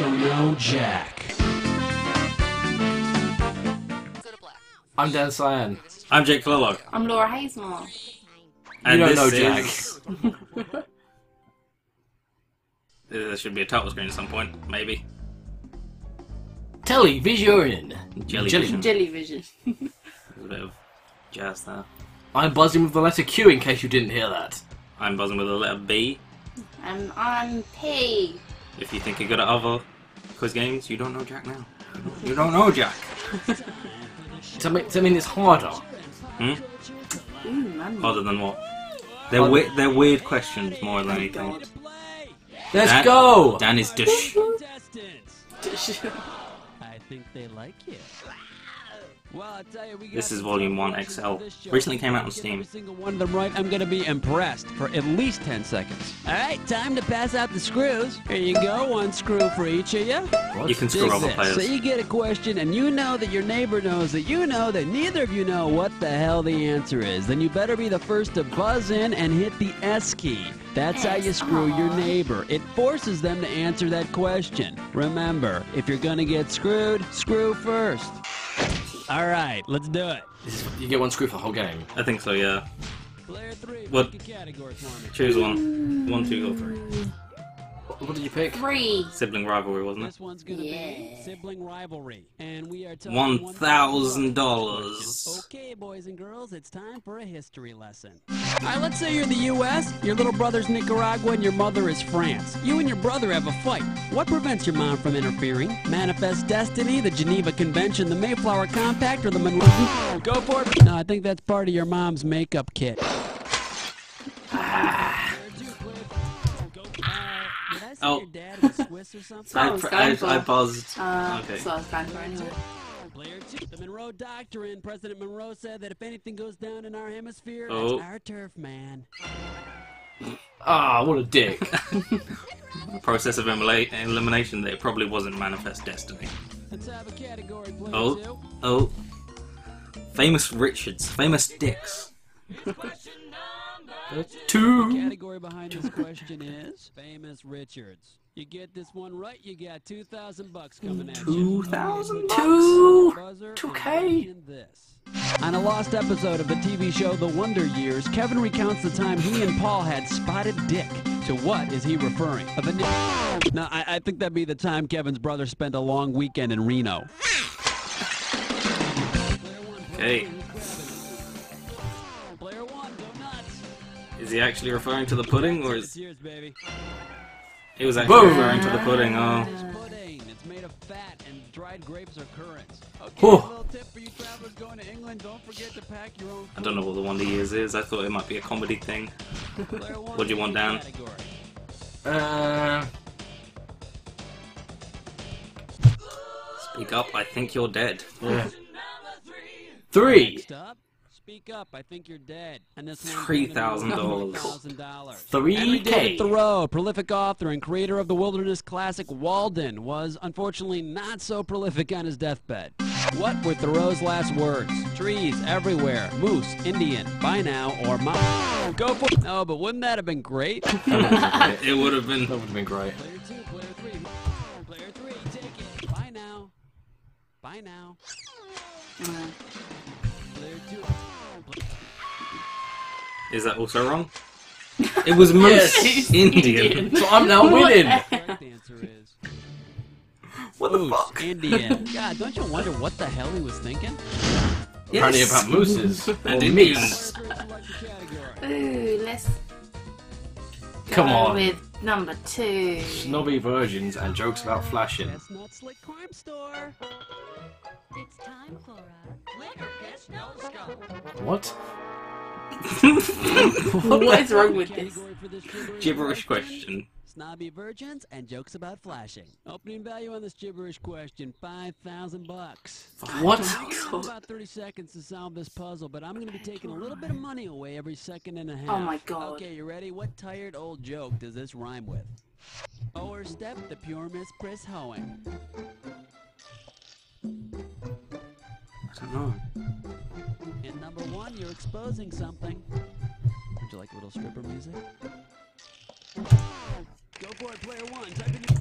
don't know Jack. I'm Dan Cyan. I'm Jake Flillock. I'm Laura Hazelmore. And don't this know Jack. is... there should be a title screen at some point, maybe. Television. Jellyvision. Jellyvision. There's a bit of jazz there. I'm buzzing with the letter Q in case you didn't hear that. I'm buzzing with the letter B. and I'm P. If you think you're good at other quiz games, you don't know Jack now. You don't know Jack. Does that mean, does mean it's harder? Hmm? Ooh, man. Than what? They're, we- they're weird questions more than anything. God. Let's Dan- go! Dan is dush. I think they like you. This is some Volume tough 1 questions XL. for this show. Recently came out on Steam. Every single one of them right, I'm gonna be impressed for at least 10 seconds. All right, time to pass out the screws. Here you go, one screw for each of you. What? You can screw Dig other players. So you get a question, and you know that your neighbor knows that you know that neither of you know what the hell the answer is. Then you better be the first to buzz in and hit the S key. That's how you screw your uh-huh. neighbor. It forces them to answer that question. Remember, if you're gonna get screwed, screw first. All right, let's do it. You get one screw for the whole game. I think so, yeah. Player three, What? pick a category for me. Choose one. One, two, or three. What, what did you pick? Three. Sibling rivalry, wasn't it? This one's gonna be sibling rivalry, and we are One thousand dollars. Okay, boys and girls, it's time for a history lesson. All right, let's say you're in the U.S., your little brother's Nicaragua, and your mother is France. You and your brother have a fight. What prevents your mom from interfering? Manifest Destiny, the Geneva Convention, the Mayflower Compact, or the Monroe? Go for it. No, I think that's part of your mom's makeup kit. Oh. Your dad was Swiss or something? I, I pr- I. I buzzed. Uh, okay. So I was going for. Player two. The Monroe Doctrine. President Monroe said that if anything goes down in our hemisphere, Oh. it's our turf, man. Ah, what a dick. Process of elimina- elimination that it probably wasn't Manifest Destiny. Let's have a category, player Oh. two. Oh. Famous Richards. Famous Dicks. Two. Category behind this question is famous Richards. You get this one right, you got two thousand bucks coming at you. 2,000 Two. 2K? On a lost episode of the TV show The Wonder Years, Kevin recounts the time he and Paul had spotted dick. To what is he referring? A vanilla- No, I, I think that'd be the time Kevin's brother spent a long weekend in Reno. Okay. Is he actually referring to the pudding, or is yours, baby. he was actually Boom. referring to the pudding? Oh. This pudding. It's made of fat and dried grapes or currants. Okay, Oh. tip for you travelers going to England. Don't forget to pack your own I don't know what the Wonder Years is. I thought it might be a comedy thing. What do you want, Dan? Uh, Speak up. I think you're dead. yeah. Three. Next up, speak up. I think you're dead. And this $3,000. $3,000. Three Henry K. Thoreau, prolific author and creator of the wilderness classic Walden, was unfortunately not so prolific on his deathbed. What were Thoreau's last words? Trees everywhere, moose, Indian, by now, or mom. Go for it. Oh, but wouldn't that have been great? it would have been. That would have been great. Player two, player three. Player three, take it. Bye now. Bye now. Player Is that also wrong? It was Moose Yes. Indian. So I'm now winning. Correct answer is What the moose, fuck? Indian. God, don't you wonder what the hell he was thinking? Apparently about mooses. And meats. Indians. ooh, let's Come go on. with number two. Snobby versions and jokes about flashing. Chestnut Slick Crime Store. It's time for a winner gets no scope. What? What is wrong with this? Category for this gibberish, Gibberish question. Snobby virgins and jokes about flashing. Opening value on this gibberish question: five thousand bucks. What? About 30 seconds to solve this puzzle, but I'm going to be taking a little bit of money away every second and a half. Oh my God. Okay, you ready? What tired old joke does this rhyme with? Overstep the pure Miss Pris Hoeing. I don't know you're exposing something. Would you like a little stripper music? Go for it, player one. Type in your...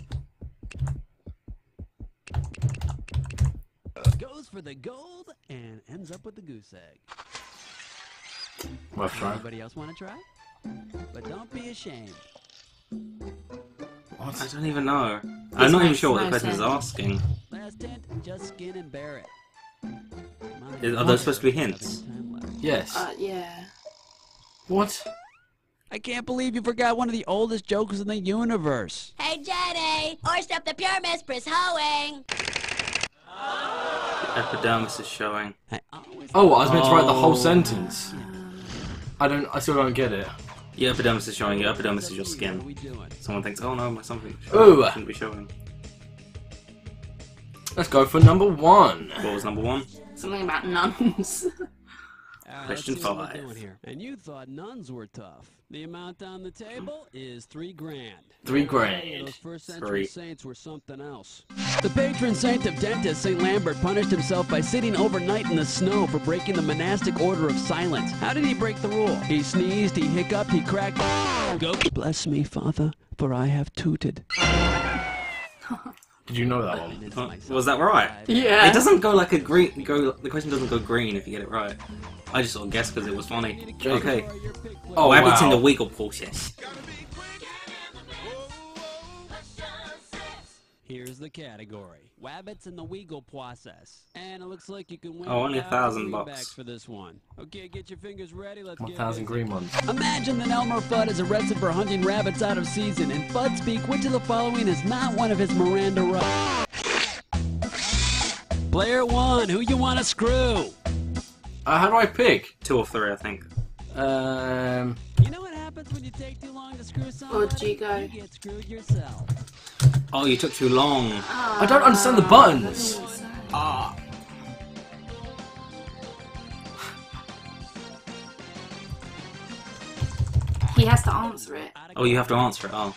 Goes for the gold and ends up with the goose egg. Left try. Anybody else want to try? But don't be ashamed. What? I don't even know. I'm not even sure what the person is asking. Last hint, just skin and bear it. Are those supposed to be hints? Time left. Yes. Uh, yeah. What? I can't believe you forgot one of the oldest jokes in the universe. Hey, Jenny! Hoist up the pure mistress hoeing! The Epidermis is showing. I Oh, I was meant to write the whole Oh. sentence. I don't. I still don't get it. Your epidermis is showing. Your epidermis is your skin. Someone thinks, oh no, my something Ooh. shouldn't be showing. Let's go for number one. What was number one? Something about nuns. Ah, All right, Question let's what we're five. doing here. And you thought nuns were tough. The amount on the table is three grand. Three grand. those first century Three. saints were something else. The patron saint of dentists, St. Lambert, punished himself by sitting overnight in the snow for breaking the monastic order of silence. How did he break the rule? He sneezed, he hiccuped, he cracked. Go. Bless me, Father, for I have tooted. Did you know that one? Uh, was that right? yeah. It doesn't go like a green. Go. The question doesn't go green if you get it right. I just sort of guessed because it was funny. Okay. Oh, Rabbits wow. in the wiggle process. Here's the category. Wabbits in the Weagle process. And it looks like you can win Oh, only a thousand bucks. for this one. Okay, get your fingers ready. Let's One get thousand green ones. Imagine that Elmer Fudd is arrested for hunting rabbits out of season. and Fudd speak, which of the following is not one of his Miranda rights? Player one, who you want to screw? Uh, how do I pick? Two or three, I think. Um. You know what happens when you take too long to screw someone? Or do you? You get screwed yourself. Oh, you took too long. I don't understand the buttons. Ah. He has to answer it. Oh, you have to answer it. Oh.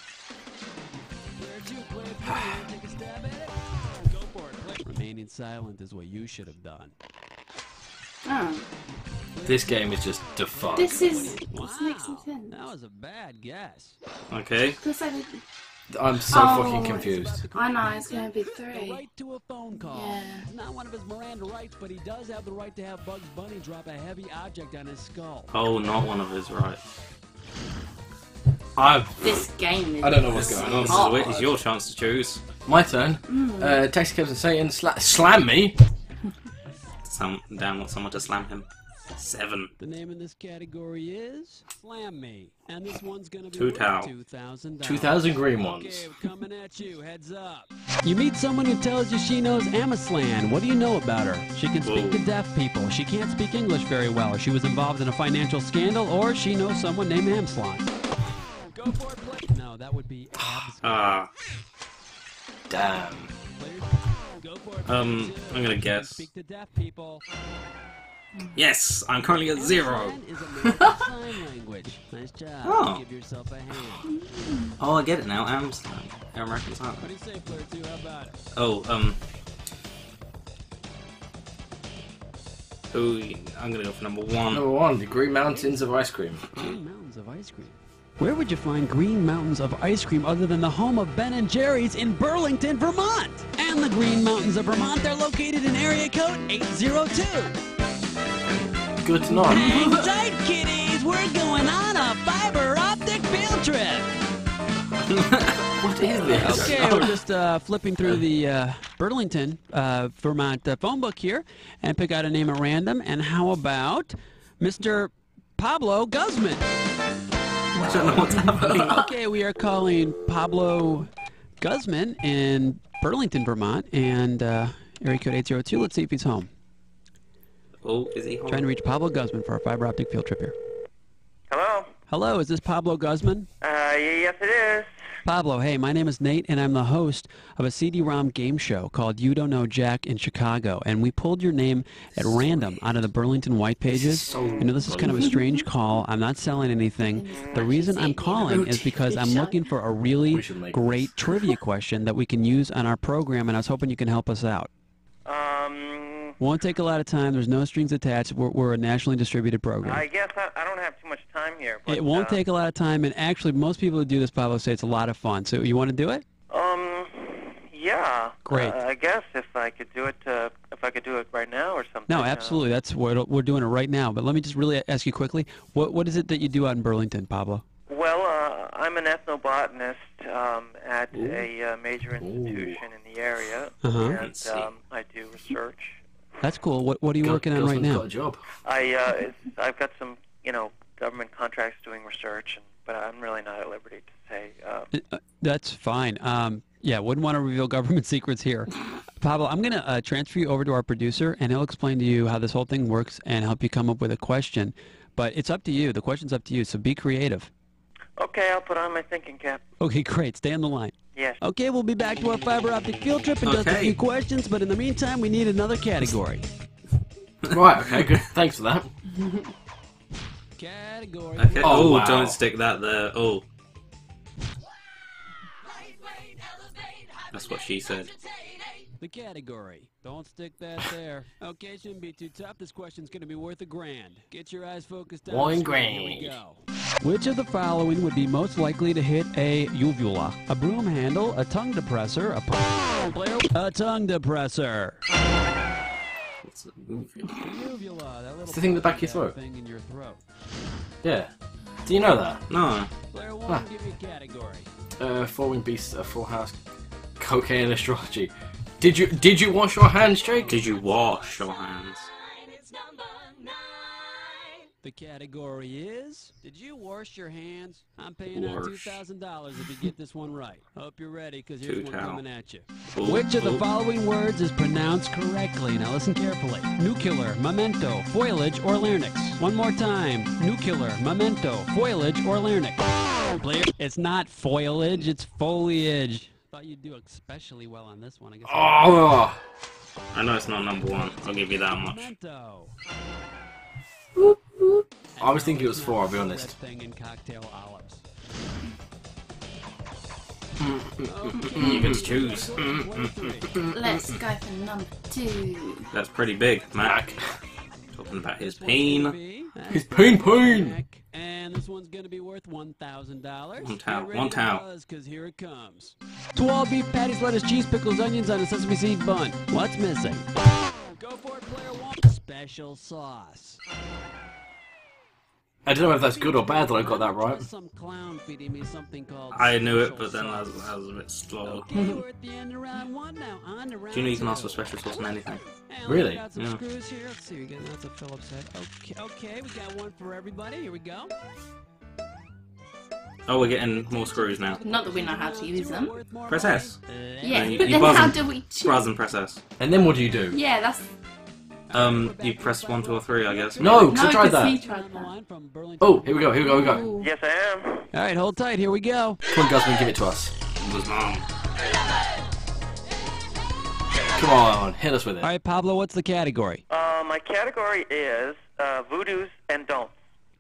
Player two, player three, you wanna take a stab at it? Go for it. Play- Remaining silent is what you should have done. Oh. This game is just defunct. This is. Wow, This makes no sense. that was a bad guess. Okay. Because I didn't. I'm so Oh, fucking confused. I know, it's gonna be The three. right to a phone call. Yeah. It's not one of his Miranda rights, but he does have the right to have Bugs Bunny drop a heavy object on his skull. Oh, not one of his right. I. This game is. I don't know what's going on. This hard. is, it's your chance to choose. My turn. Uh, Taxi Cabs and Satan sla- slam me. Some Dan wants someone to slam him. Seven. The name in this category is Slam Me, and this one's gonna be Two worth towel. two thousand Two thousand green ones. Okay, coming at you. Heads up. You meet someone who tells you she knows Ameslan. What do you know about her? She can speak Whoa. to deaf people. She can't speak English very well. She was involved in a financial scandal, or she knows someone named Amslan. Go for it, please. No, that would be Abs. Ah. Damn. For it. Um. I'm gonna guess. Speak to deaf people. Yes, I'm currently at zero. Amslan is American Sign Language. Nice job. Oh. Give yourself a hand. Oh, I get it now. Amsterdam. American Sign. What do you say, player two? How about? Oh, um. Who? I'm gonna go for number one. Number one, the Green Mountains of Ice Cream. Green Mountains of Ice Cream. Where would you find Green Mountains of Ice Cream other than the home of Ben and Jerry's in Burlington, Vermont? And the Green Mountains of Vermont, they're located in area code 802. Good to know. Hang tight, kiddies! We're going on a fiber optic field trip! what is this? Okay, we're just uh, flipping through the uh, Burlington, uh, Vermont uh, phone book here and pick out a name at random. And how about Mr. Pablo Guzman? I don't know what's happening. Okay, we are calling Pablo Guzman in Burlington, Vermont, and uh, area code 802. Let's see if he's home. Oh, is he home? Trying to reach Pablo Guzman for our fiber optic field trip here. Hello? Hello, is this Pablo Guzman? Uh, y- yes, it is. Pablo, hey, my name is Nate, and I'm the host of a CD-ROM game show called You Don't Know Jack in Chicago. And we pulled your name at random out of the Burlington White Pages. so I know this is kind of a strange call. I'm not selling anything. The reason I'm calling is because I'm looking for a really We should make great trivia question that we can use on our program, and I was hoping you can help us out. Won't take a lot of time. There's no strings attached. We're, we're a nationally distributed program. I guess I, I don't have too much time here. But, it won't uh, take a lot of time, and actually, most people who do this, Pablo, say it's a lot of fun. So you want to do it? Um, yeah. Great. Uh, I guess if I could do it uh, if I could do it right now or something. No, uh, absolutely. That's what we're doing it right now. But let me just really ask you quickly. What what is it that you do out in Burlington, Pablo? Well, uh, I'm an ethnobotanist um, at a uh, major institution in the area, Uh-huh. and um, I do research. That's cool. What what are you working on right now? got a job. I uh, I've got some, you know, government contracts doing research, and, but I'm really not at liberty to say. Uh, Uh, That's fine. Um, yeah, wouldn't want to reveal government secrets here. Pablo, I'm going to uh, transfer you over to our producer, and he'll explain to you how this whole thing works and help you come up with a question. But it's up to you. The question's up to you, so be creative. Okay, I'll put on my thinking cap. Okay, great. Stay on the line. Yes. Okay, we'll be back to our fiber optic field trip in just a few questions, but in the meantime, we need another category. Right. Okay. Good. Thanks for that. Category. Okay. Oh, Oh, wow. don't stick that there. Oh. That's what she said. The category. Don't stick that there. Okay, shouldn't be too tough. This question's gonna be worth a grand. Get your eyes focused on One the screen. Here we grand. go. Which of the following would be most likely to hit a uvula? A broom handle, a tongue depressor, a player, a tongue depressor. What's the movie? Uvula, that little It's the thing in the back of your throat. Thing in your throat. Yeah. Do you know that? No. Player one, Ah. give me a category. Uh, Four Winged Beasts, a Full House, Cocaine Astrology. Did you Did you wash your hands, Jake? Did you wash your hands? The category is Did you wash your hands? I'm paying out $2,000 if you get this one right. Hope you're ready because here's Two one towel. coming at you. Oh, Which of the following words is pronounced correctly? Now listen carefully. Nuclear, memento, foliage, or larynx. One more time. Nuclear, memento, foliage, or larynx. Player, it's not foliage, it's foliage. Thought you'd do especially well on this one. I guess. Oh. I know it's not number one. I'll give you that much. Memento. I was thinking it was four. I'll be honest. Thing in cocktail olives. You get to choose. Let's go for number two. That's pretty big, Mac. Talking about his pain. His pain, pain. And this one's gonna be worth one thousand dollars. One towel, one towel. Cause here it comes. To all beef patties, lettuce, cheese, pickles, onions on a sesame seed bun. What's missing? Go for it, player one. Special sauce. I don't know if that's good or bad that I got that right. Some clown feeding me something called. I knew it, but then I was, sauce. I was a bit slow. Okay, we're at the end of round one now. On to round Do you know you can ask for special sauce on anything? Really? Got some Yeah. screws here. Let's see. We that's a Phillips head. Okay, okay. We got one for everybody. Here we go. Oh, we're getting more screws now. Not that we know how to use them. Press. S. Uh, yeah, you- but you then how them. do we choose? Rather than press S. And then what do you do? Yeah, that's Um, you press one, two, or three, I guess. No, because no, I tried that. tried that. line from Burlington. Oh, here we go. Here we go. Here we go. Yes, I am. All right, hold tight. Here we go. Come on, Guzman, give it to us. It was mom. Come on, hit us with it. All right, Pablo. What's the category? Uh, my category is uh, voodoos and don'ts.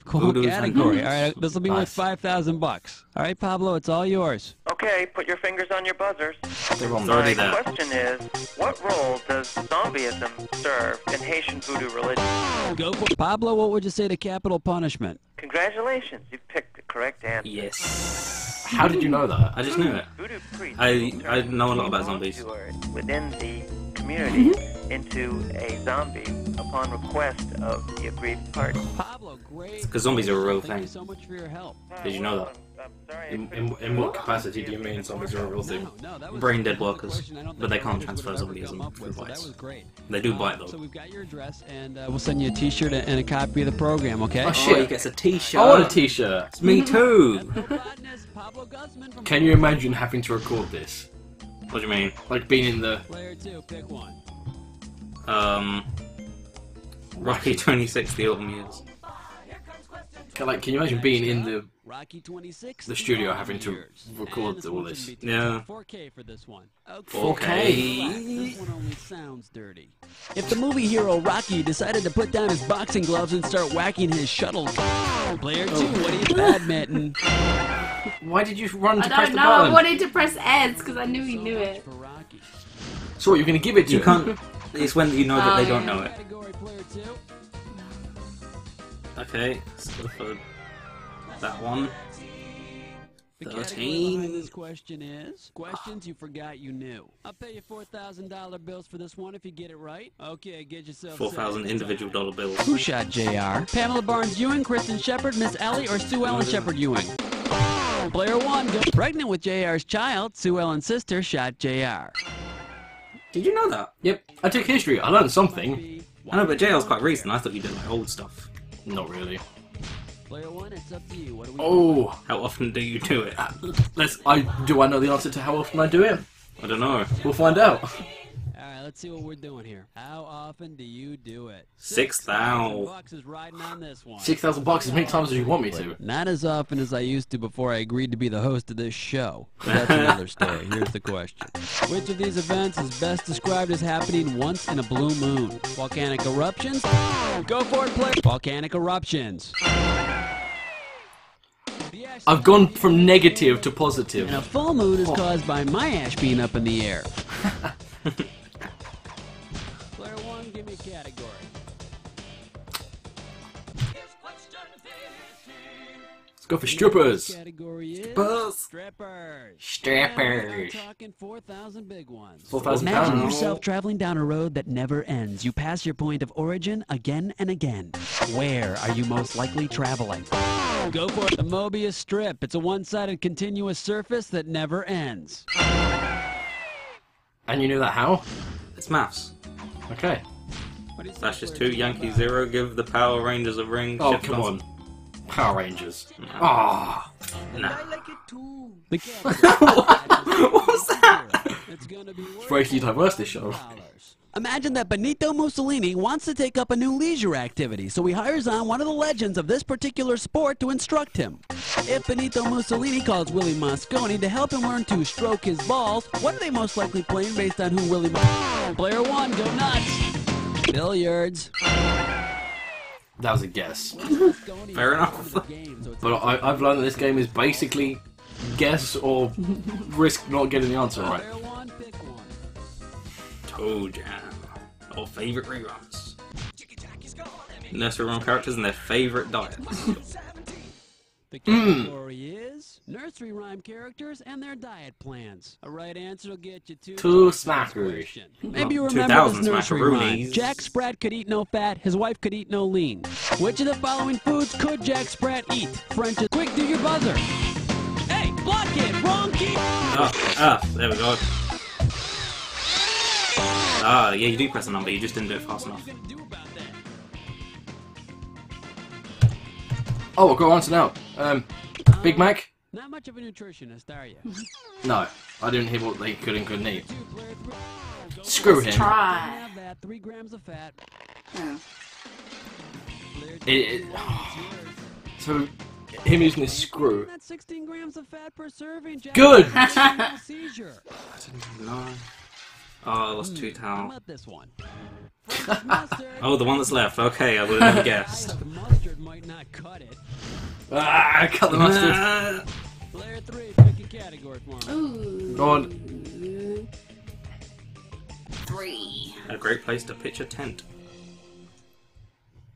Cool Voodoo's category. and- All right, this will be worth five thousand bucks. All right, Pablo. It's all yours. Okay, put your fingers on your buzzers. They're on It's already My there. question is, what role does zombieism serve in Haitian voodoo religion? Go for Pablo. What would you say to capital punishment? Congratulations, you've picked the correct answer. Yes. How did you know that? I just knew it. Voodoo priests I- turn I know a lot about zombies. Within the community mm-hmm. into a zombie upon request of the aggrieved party. Pablo, great. 'cause zombies are a real Thank you thing. so much for your help. Did you know that? I'm sorry. I In, in, in what capacity do you mean zombies are a real thing? No, no, Brain dead that workers, question I don't but they can't transfer audience would ever zombieism come up through with, so bites. That was great. They do Um, bite though. So we've got your address, and uh, we'll send you a T-shirt and a copy of the program. Okay? Oh, Oh, shit. he gets a t-shirt. I want a t-shirt. Me too. Ethnobotanist Pablo Guzman from Can you imagine having to record this? What do you mean? Like being in the. Player two, pick one. Um, Rocky 26, the autumn years. Like, can you imagine being in the. Rocky 26. The studio having to record all this. Yeah. 4K for this one. Okay. 4K. This one only sounds dirty. If the movie hero Rocky decided to put down his boxing gloves and start whacking his shuttle, player two, what are you badminton? Why did you run to I press don't the know. I wanted to press S because I knew he knew it. So what, you're going to give it to You him? can't. It's when you know that they don't um, know it. Category player two. Okay, let's go for that one. The 13. behind this question is questions you forgot you knew. I'll pay you four thousand dollar bills for this one if you get it right. Okay, get yourself Four set. thousand individual dollar bills. Who shot J.R. Pamela Barnes Ewing, Kristin Shepard, Miss Ellie, or Sue Ellen Shepard Ewing? Player one. Pregnant with J.R.'s child, Sue Ellen's sister shot J.R. Did you know that? Yep, I took history. I learned something. I know, but JL's quite recent. I thought you did like old stuff. Not really. Player one, it's up to you. What? Oh, How often do you do it? let's. I do. I know the answer to how often I do it. I don't know. We'll find out. Right, let's see what we're doing here. How often do you do it? Six thousand bucks is riding on this one. Six thousand bucks as many times as you want me to. Not as often as I used to before I agreed to be the host of this show. That's another story. Here's the question. Which of these events is best described as happening once in a blue moon? Volcanic eruptions? Go for it, play. Volcanic eruptions. I've gone from negative to positive. and a full moon is caused by my ash being up in the air. go for strippers. Strippers. strippers. Strippers. Talking 4,000 big ones. Four thousand Imagine pounds. yourself traveling down a road that never ends. You pass your point of origin again and again. Where are you most likely traveling? Go for it. The Mobius strip. It's a one-sided continuous surface that never ends. And you knew that how? It's maths. Okay. What do That's just two two? Yankee zero. Give the Power Rangers a ring. Oh come on- on. Power Rangers. Ah. Nah. The category. what was that? It's gonna be worth racially diverse, this show. Imagine that Benito Mussolini wants to take up a new leisure activity, so he hires on one of the legends of this particular sport to instruct him. If Benito Mussolini calls Willie Mosconi to help him learn to stroke his balls, what are they most likely playing based on who Willie Mos- Player one, go nuts! Billiards. That was a guess. Fair enough. the game, so it's But I, I've learned that this game is basically guess or risk not getting the answer right. Player one. Toe Jam. Our favourite reruns. Nursery rhyme characters and their favourite diets. The category is nursery rhyme characters and their diet plans. A right answer will get you two. Two points for this smackers. Maybe you remember this nursery rhyme. Jack Sprat could eat no fat, his wife could eat no lean. Which of the following foods could Jack Sprat eat? French. Quick, do your buzzer. Hey, block it, wrong key. Ah, ah, there we go. Ah, yeah, you do press a number, you just didn't do it fast enough. What are you gonna do about that? Oh, I'll go answer now. Um, Big Mac? Not much of a nutritionist, are you? No, I didn't hear what they could and couldn't eat. Two, player three. Go Screw Let's him. try. Have that. Three grams of fat. Oh. Player It, it, it's yours. so, him using this screw. That's 16 grams of fat per serving. Jack. Good. No seizure. No. Oh, I lost two How towel. this one? Oh, the one that's left. Okay, I would have never guessed. The mustard might not cut it. Ah, cut the mustard. Category for me. Ooh. Go on. Three. a great place to pitch a tent.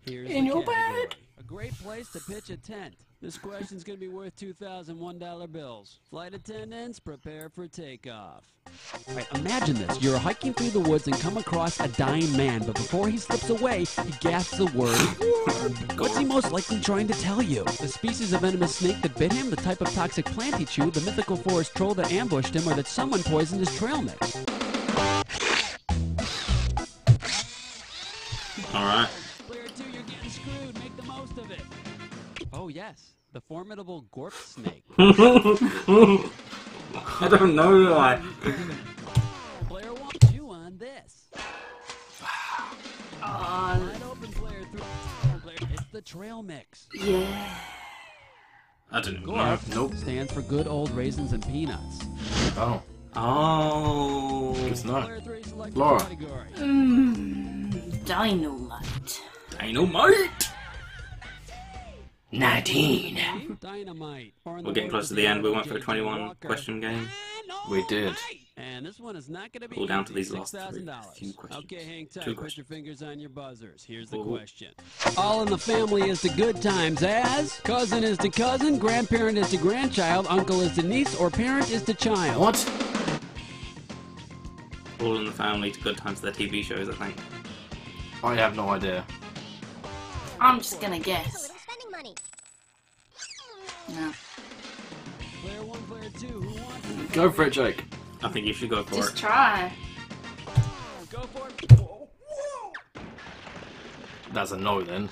Here's In your category. A great place to pitch a tent. This question's gonna be worth two thousand one dollar bills. Flight attendants, prepare for takeoff. Alright, imagine this. You're hiking through the woods and come across a dying man, but before he slips away, he gasps the word. What's he most likely trying to tell you? The species of venomous snake that bit him, the type of toxic plant he chewed, the mythical forest troll that ambushed him, or that someone poisoned his trail mix. Alright. Player Oh yes, the formidable Gorp snake. I don't know why. Player one, chew on this. Oh, Wide open player three. It's the trail mix. yeah. I didn't know. Gorp Nope. stands for good old raisins and peanuts. Oh, Oh. It's not. know. Player three, select Laura. category. Mmm. Dynamite. Dynamite! 19. Dynamite. We're getting close to the end. We went for a 21 question game. We did. And this one is not going to be Pull down to these last three. Few questions. Okay, hang tight. Two Put questions. your fingers on your buzzers. Here's the Ooh. question. All in the family is to good times as cousin is to cousin, grandparent is to grandchild, uncle is to niece, or parent is to child. What? All in the Family to Good Times, their TV shows, I think. I have no idea. I'm just gonna guess. Spending money. No. Player one, player two, who wants it? Go for it, Jake. I think you should go for Just it. try. Go for it. That's a no then.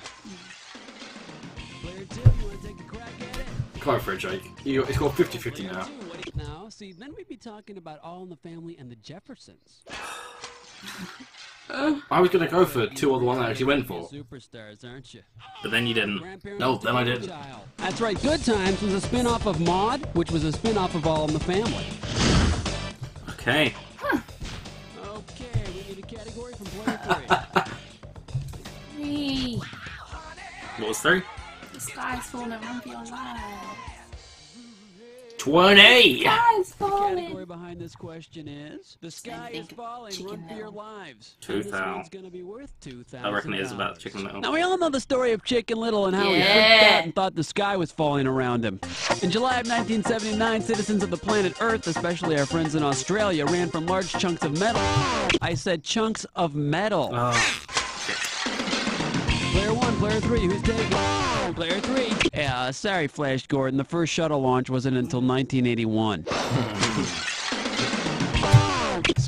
Player two, you want to take a crack at it? Go for it, Jake. You, it's got 50 50 now. two, what do you- Now, see, then we'd be talking about All in the Family and the Jeffersons. I was gonna go for two or the one I actually went for. Superstars, aren't you? But then you didn't. No, then I didn't. That's right. Good Times was a spin-off of Maude, which was a spin-off of All in the Family. Okay. Huh. Okay, we need a category from player three. three. What was three? The sky's falling around beyond light. 20. Sky is falling. The category behind this question is the sky is falling. Run for your lives. Two thousand. gonna be worth two thousand. I reckon it is about Chicken Little. Now we all know the story of Chicken Little and how yeah. he freaked out and thought the sky was falling around him. In July of 1979, citizens of the planet Earth, especially our friends in Australia, ran from large chunks of metal. I said chunks of metal. Oh. Player one, player three, who's taking? Player three. Yeah, uh, sorry, Flash Gordon. The first shuttle launch wasn't until 1981.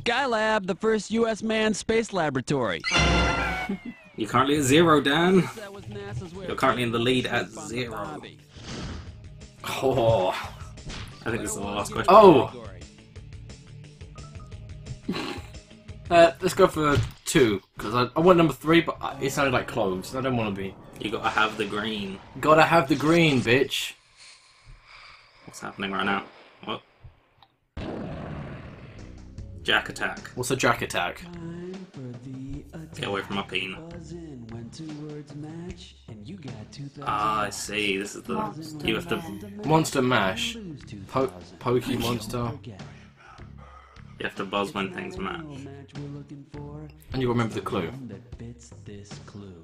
Skylab, the first U.S. manned space laboratory. you're currently at zero, Dan. That was NASA's way of You're currently in the lead at a zero. Oh. I think this is the last question. Oh. oh! Uh, let's go for two, because I, I want number three, but I- it sounded like cloves. I don't want to be. You gotta have the green. Gotta have the green, bitch. What's happening right now? What? Jack attack. What's a jack attack? Time for the attack. Get away from my peen. Buzz in when two words match, and you got 2,000. Ah, I see. This is the. You have. Monster Mash. Lose 2,000. Po- Pokey Monster. Forget. You have to buzz when things match. Final match we're looking for, And you remember the clue. one that fits this clue.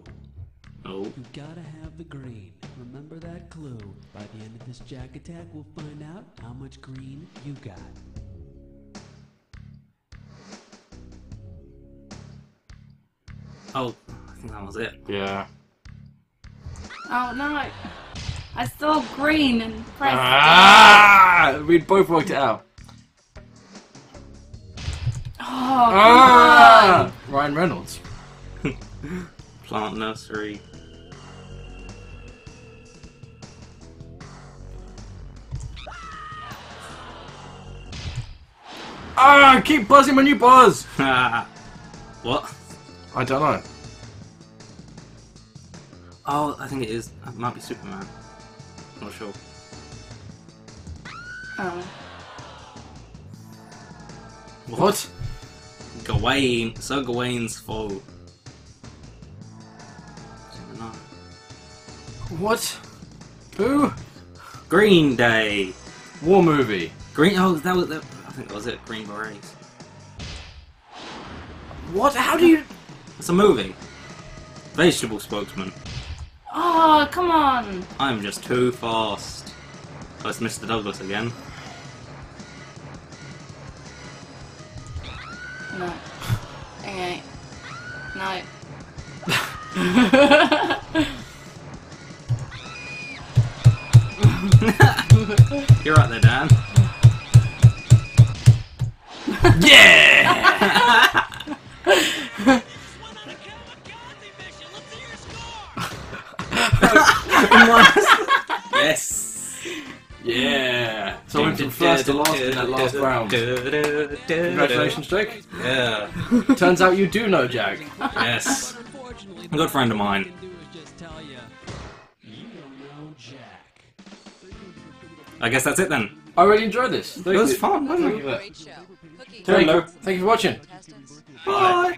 Oh. You gotta have the green. Remember that clue. By the end of this jack attack, we'll find out how much green you got. Oh, I think that was it. Yeah. Oh no. I saw green and pressed Ah! We both worked it out. Ah! Ryan Reynolds. Plant nursery. Ah! Keep buzzing when you buzz! what? I don't know. Oh, I think it is. It might be Superman. Not sure. Oh. What? Gawain. Sir Gawain's foe. What? Who? Green Day. War movie. Green. Oh, that was. That, I think that was it. Green Berets. What? How do you? It's a movie. Vegetable spokesman. Oh, come on. I'm just too fast. Oh, it's Mr. Douglas again. No. Okay. No. You're right there, Dan. Yeah! yes. yeah. So I went from first to last in that last round. Congratulations, Jake. Yeah. Turns out you do know Jack. Yes. A good friend of mine. I can do is just tell you, you don't know Jack. I guess that's it then. I really enjoyed this. Thank It was you. fun, wasn't Thank it? you. Great show. Thank you. Thank you for watching. Bye.